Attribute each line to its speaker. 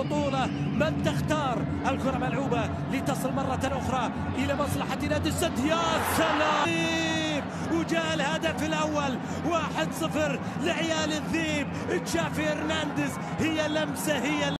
Speaker 1: البطولة. من تختار الكرة ملعوبة لتصل مرة أخرى إلى مصلحة نادي السد؟ يا سلام! وجاء الهدف الأول. واحد صفر لعيال الذيب. تشافي هرنانديز. هي لمسة هي